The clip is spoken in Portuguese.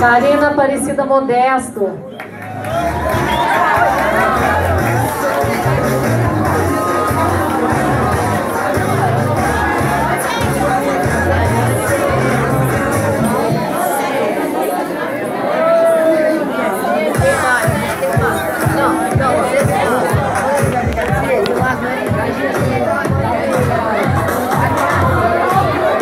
Karina Aparecida Modesto. Música